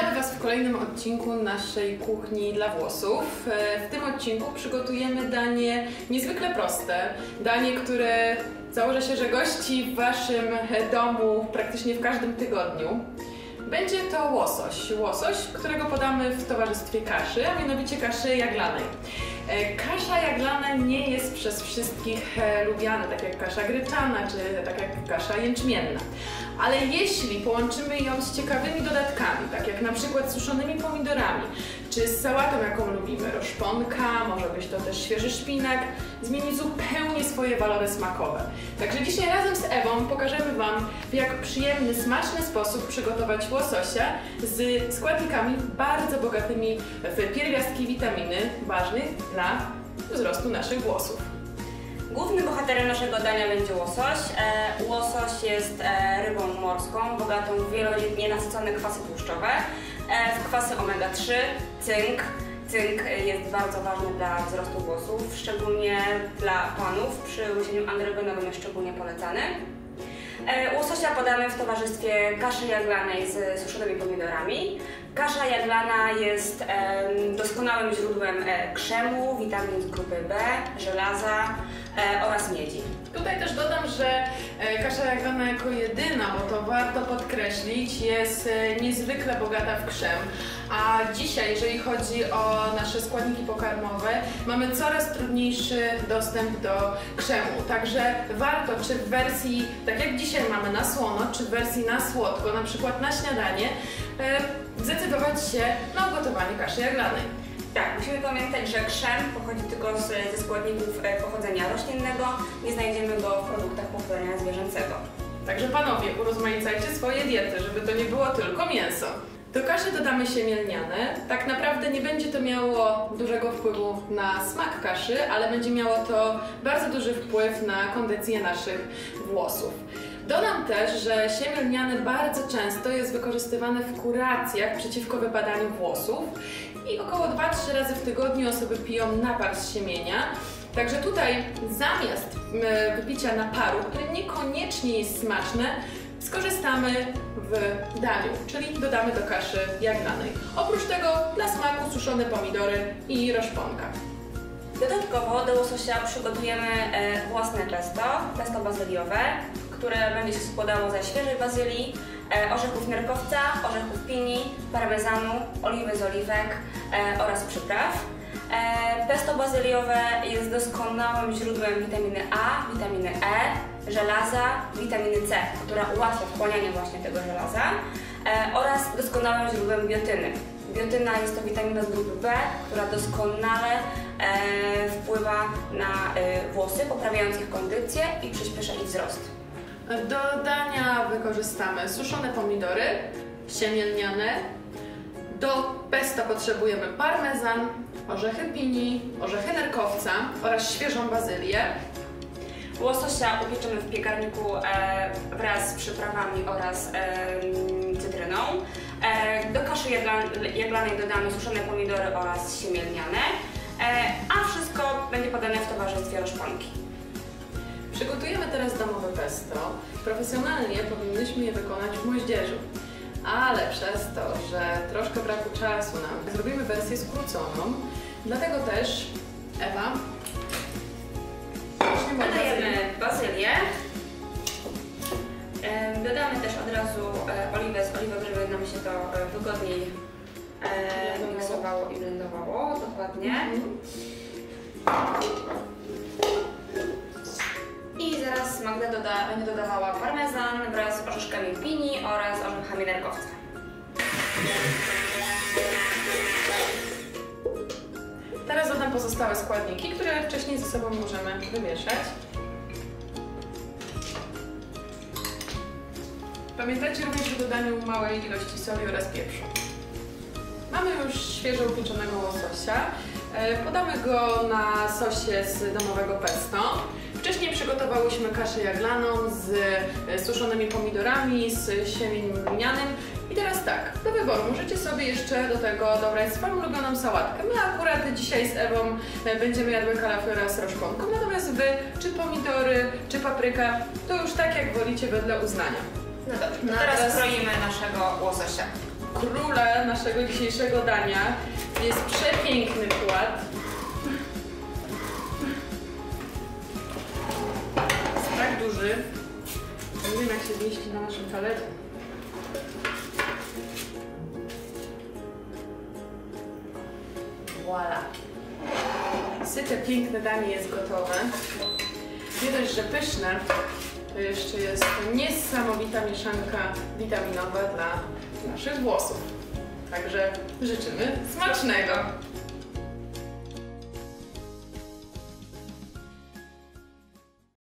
Witamy Was w kolejnym odcinku naszej kuchni dla włosów. E, W tym odcinku przygotujemy danie niezwykle proste. Danie, które założę się, że gości w Waszym domu praktycznie w każdym tygodniu. Będzie to łosoś. Łosoś, którego podamy w towarzystwie kaszy, a mianowicie kaszy jaglanej. E, Kasza jaglana nie jest przez wszystkich e, lubiana, tak jak kasza gryczana, czy tak jak kasza jęczmienna. Ale jeśli połączymy ją z ciekawymi dodatkami, tak jak na przykład suszonymi pomidorami, czy z sałatą, jaką lubimy, roszponka, może być to też świeży szpinak, zmieni zupełnie swoje walory smakowe. Także dzisiaj razem z Ewą pokażemy Wam, w jak przyjemny, smaczny sposób przygotować łososia z składnikami bardzo bogatymi w pierwiastki witaminy ważnych dla wzrostu naszych włosów. Głównym bohaterem naszego dania będzie łosoś. E, łosoś jest e, rybą morską, bogatą w wieloletnie nasycone kwasy tłuszczowe, e, w kwasy omega-3, cynk. Cynk jest bardzo ważny dla wzrostu włosów, szczególnie dla panów. Przy łysieniu androgenowym jest szczególnie polecany. E, Łososia podamy w towarzystwie kaszy jaglanej z suszonymi pomidorami. Kasza jaglana jest doskonałym źródłem e, krzemu, witamin grupy B, żelaza e, oraz miedzi. Tutaj też dodam, że e, kasza jaglana jako jedyna, bo to warto podkreślić, jest niezwykle bogata w krzem. A dzisiaj, jeżeli chodzi o nasze składniki pokarmowe, mamy coraz trudniejszy dostęp do krzemu. Także warto, czy w wersji, tak jak dzisiaj mamy na słono, czy w wersji na słodko, na przykład na śniadanie, zdecydować się na ugotowanie kaszy jaglanej. Tak, musimy pamiętać, że krzem pochodzi tylko z, ze składników e, pochodzenia roślinnego, nie znajdziemy go w produktach pochodzenia zwierzęcego. Także panowie, urozmaicajcie swoje diety, żeby to nie było tylko mięso. Do kaszy dodamy siemię lniane. Tak naprawdę nie będzie to miało dużego wpływu na smak kaszy, ale będzie miało to bardzo duży wpływ na kondycję naszych włosów. Dodam też, że siemię lniane bardzo często jest wykorzystywane w kuracjach przeciwko wypadaniu włosów i około 2-3 razy w tygodniu osoby piją napar z siemienia. Także tutaj zamiast m, wypicia naparu, które niekoniecznie jest smaczne, skorzystamy w daniu, czyli dodamy do kaszy jaglanej. Oprócz tego dla smaku suszone pomidory i roszponka. Dodatkowo do łososia przygotujemy e, własne pesto, pesto bazyliowe, które będzie się składało ze świeżej bazylii, e, orzechów nerkowca, orzechów pini, parmezanu, oliwy z oliwek e, oraz przypraw. Pesto bazyliowe jest doskonałym źródłem witaminy A, witaminy E, żelaza, witaminy C, która ułatwia wchłanianie właśnie tego żelaza oraz doskonałym źródłem biotyny. Biotyna jest to witamina z grupy B, która doskonale e, wpływa na e, włosy, poprawiając ich kondycję i przyspiesza ich wzrost. Do dania wykorzystamy suszone pomidory, siemię lniane. Do pesta potrzebujemy parmezan, orzechy pini, orzechy nerkowca oraz świeżą bazylię. Łososia upieczemy w piekarniku e, wraz z przyprawami oraz cytryną. E, do kaszy jagla- jaglanej dodamy suszone pomidory oraz siemię lniane, e, a wszystko będzie podane w towarzystwie roszponki. Przygotujemy teraz domowe pesto. Profesjonalnie powinnyśmy je wykonać w moździerzu. Ale przez to, że troszkę braku czasu nam, zrobimy wersję skróconą. Dlatego też, Ewa, to e, wygodniej e, miksowało i blendowało. Dokładnie. Mhm. I zaraz Magda doda, będzie dodawała parmezan wraz z orzeszkami pini oraz orzechami nerkowca. Teraz dodam pozostałe składniki, które wcześniej ze sobą możemy wymieszać. Pamiętajcie również o dodaniu małej ilości soli oraz pieprzu. Mamy już świeżo upieczonego łososia. E, Podamy go na sosie z domowego pesto. Wcześniej przygotowałyśmy kaszę jaglaną z e, suszonymi pomidorami, z siemieniem lnianym. I teraz tak, do wyboru możecie sobie jeszcze do tego dobrać swoją ulubioną sałatkę. My akurat dzisiaj z Ewą e, będziemy jadły kalafiora z roszponką, natomiast Wy czy pomidory, czy papryka, to już tak jak wolicie wedle uznania. No dobrze, No teraz kroimy naszego łososia. króla naszego dzisiejszego dania. Jest przepiękny kład. Jest tak duży. Nie wiem jak się zmieści na naszym talerzu. Voila. Syte, piękne danie jest gotowe. Nie dość, że pyszne, to jeszcze jest niesamowita mieszanka witaminowa dla naszych włosów. Także życzymy smacznego!